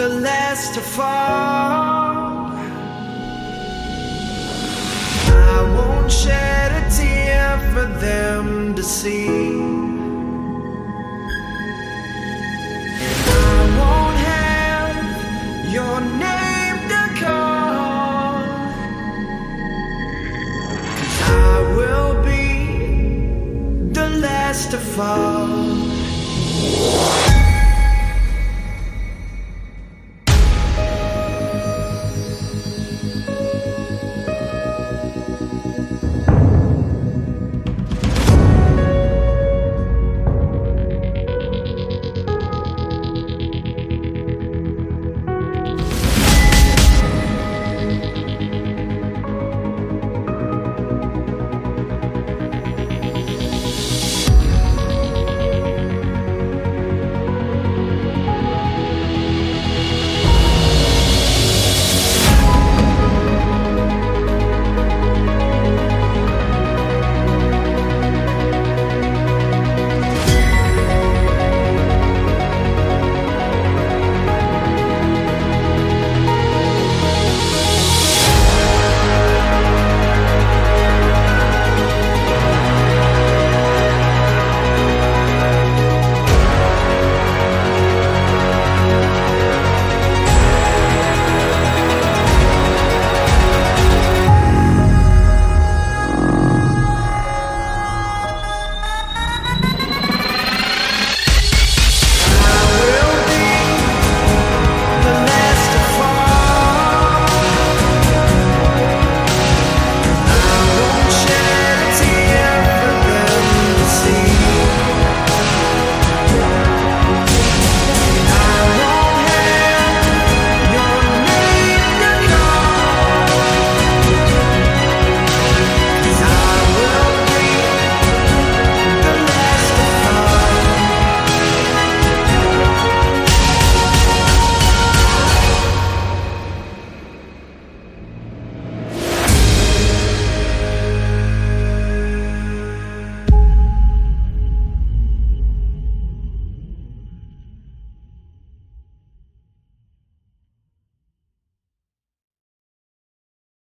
The last to fall. I won't shed a tear for them to see. And I won't have your name to call. I will be the last to fall.